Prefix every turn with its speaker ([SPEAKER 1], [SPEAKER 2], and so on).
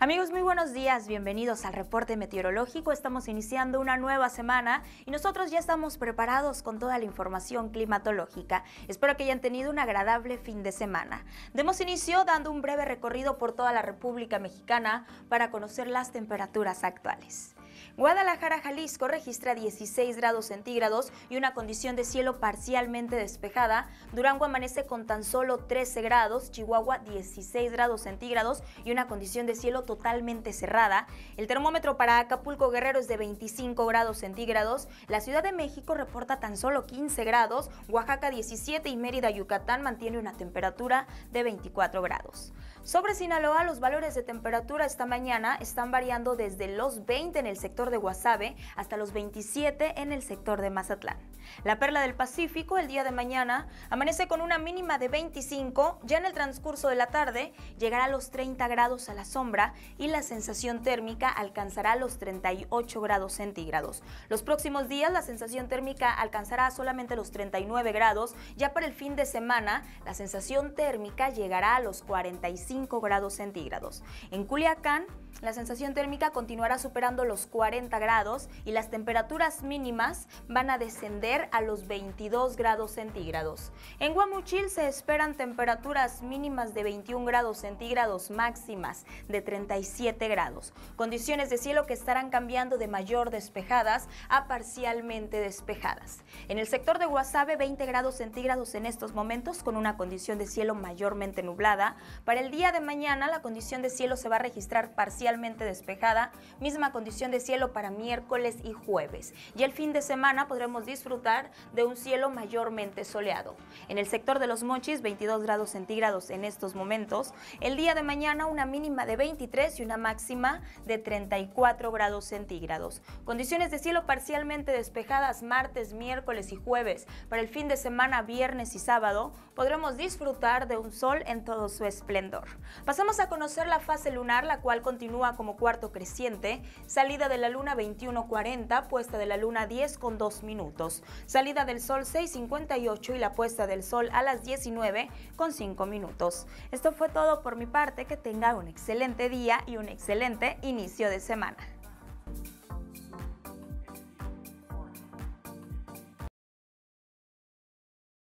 [SPEAKER 1] Amigos, muy buenos días, bienvenidos al reporte meteorológico. Estamos iniciando una nueva semana y nosotros ya estamos preparados con toda la información climatológica. Espero que hayan tenido un agradable fin de semana. Demos inicio dando un breve recorrido por toda la República Mexicana para conocer las temperaturas actuales. Guadalajara, Jalisco registra 16 grados centígrados y una condición de cielo parcialmente despejada. Durango amanece con tan solo 13 grados, Chihuahua 16 grados centígrados y una condición de cielo totalmente cerrada. El termómetro para Acapulco Guerrero es de 25 grados centígrados. La Ciudad de México reporta tan solo 15 grados, Oaxaca 17 y Mérida, Yucatán mantiene una temperatura de 24 grados. Sobre Sinaloa, los valores de temperatura esta mañana están variando desde los 20 en el sector de Guasave hasta los 27 en el sector de Mazatlán. La perla del Pacífico el día de mañana amanece con una mínima de 25, ya en el transcurso de la tarde llegará a los 30 grados a la sombra y la sensación térmica alcanzará los 38 grados centígrados. Los próximos días la sensación térmica alcanzará solamente los 39 grados, ya para el fin de semana la sensación térmica llegará a los 45 grados centígrados. En Culiacán, la sensación térmica continuará superando los 40 grados y las temperaturas mínimas van a descender a los 22 grados centígrados. En Guamuchil se esperan temperaturas mínimas de 21 grados centígrados máximas de 37 grados. Condiciones de cielo que estarán cambiando de mayor despejadas a parcialmente despejadas. En el sector de Guasave 20 grados centígrados en estos momentos con una condición de cielo mayormente nublada. Para el día de mañana la condición de cielo se va a registrar parcialmente despejada, misma condición de cielo para miércoles y jueves. Y el fin de semana podremos disfrutar de un cielo mayormente soleado. En el sector de los mochis, 22 grados centígrados en estos momentos. El día de mañana una mínima de 23 y una máxima de 34 grados centígrados. Condiciones de cielo parcialmente despejadas martes, miércoles y jueves. Para el fin de semana, viernes y sábado, podremos disfrutar de un sol en todo su esplendor. Pasamos a conocer la fase lunar, la cual continúa como cuarto creciente, salida de la luna 21.40, puesta de la luna 10 con 2 minutos, salida del sol 6.58 y la puesta del sol a las 19 con 5 minutos. Esto fue todo por mi parte, que tenga un excelente día y un excelente inicio de semana.